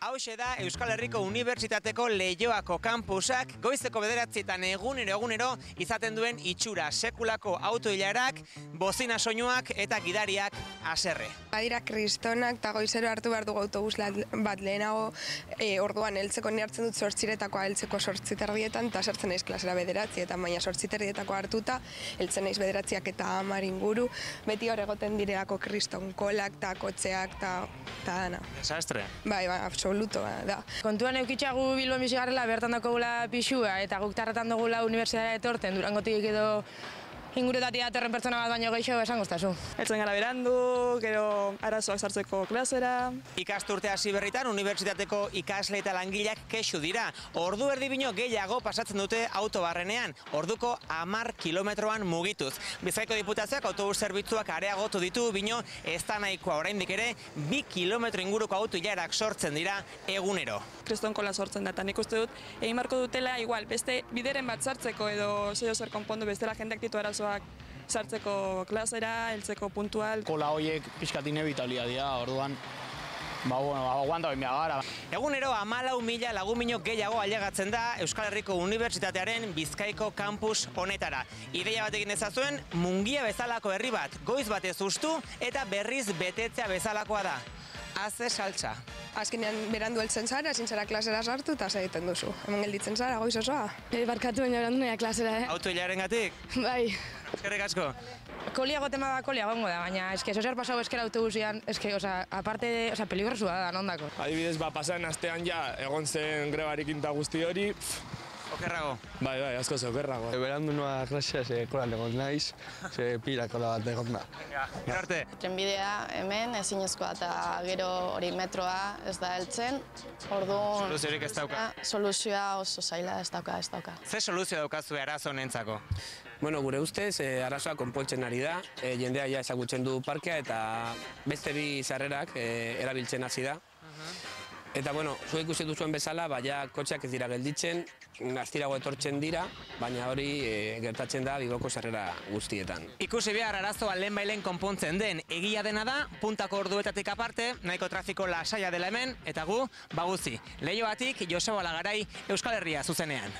Hauxe da Euskal Herriko Unibertsitateko Leioako kampusak goizeko bederatzietan egunero egunero izaten duen itxura sekulako autoilarak, bozina soinuak eta gidariak haserre. Badira kristonak eta goizero hartu behar dugu autobus bat lehenago e, orduan heltzeko ni hartzen dut sortziretakoa heltzeko sortziterdietan eta sartzen naiz klasera bederatzietan, baina sortziterdietako hartuta heltzen naiz bederatziak eta hamar inguru, beti hor egoten direlako kriston kolak eta kotzeak eta eta dana. Desastre. Bai, bai, absolutoa da. Kontuan eukitxagu Bilbon bizi garrela, bertan dakogula pixua, eta guk tarretan dugula unibertsitatea etorten, durangotik edo inguretatik datorren pertsona bat baino gehiago esango ztazu. Eltzen gara berandu, gero arazoak sartzeko klasera. Ikasturte hasi berritan unibertsitateko ikasle eta langileak kexu dira. Ordu erdi bino gehiago pasatzen dute autobarrenean, orduko amar kilometroan mugituz. Bizkaiko diputazioak autobus zerbitzuak areagotu ditu bino ez da nahikoa oraindik ere bi kilometro inguruko auto ilarak sortzen dira egunero. Kriston kola sortzen da, eta nik uste dut, egin marko dutela, igual, beste bideren bat sartzeko edo zeo zer konpondu bestela jendeak ditu arazoak sartzeko klasera, heltzeko puntual. kola horiek pixkat inevitalia dira, orduan, ba, bueno, ba, aguanta bain gara. Egunero amalau mila lagumino gehiago ailegatzen da Euskal Herriko Unibertsitatearen Bizkaiko kampus honetara. Ideia bat egin ezazuen, mungia bezalako herri bat, goiz batez ustu eta berriz betetzea bezalakoa da. Haze saltza. Azkenean berandu heltzen zara, ezin zara klasera sartu eta egiten duzu. Hemen gelditzen zara, goiz osoa. E, barkatu baina berandu nahi klasera, eh? Auto gatik. Bai. Eskerrik asko. Koliago tema da kolia gongo da, baina eske zer pasau eskera autobusian, eske, osea, aparte, osea, peligrosua da, nondako. Adibidez, ba, pasan astean ja, egon zen grebarik inta guzti hori, pff, Okerrago. bai, bai, asko zokerrago. Berandu noa klasea, ze kolan egon naiz, ze pila kola bat egon da. Gero arte. Trenbidea hemen ezinezkoa eta gero hori metroa ez da heltzen. Orduan Soluziorik ez dauka. Soluzioa oso zaila ez dauka, ez dauka. Ze soluzio daukazu arazo honentzako? Bueno, gure ustez, e, arazoa konpontzen ari da, e, jendea ja ezagutzen du parkea eta beste bi sarrerak e, erabiltzen hasi da. Eta, bueno, zuek ikusi duzuen bezala, baina kotxeak ez dira gelditzen, astirago etortzen dira, baina hori e, gertatzen da bigoko sarrera guztietan. Ikusi behar arazoa lehen bailen konpontzen den egia dena da, puntako orduetatik aparte, nahiko trafiko lasaia dela hemen, eta gu, baguzi. Leioatik, Joseba Lagarai, Euskal Herria zuzenean.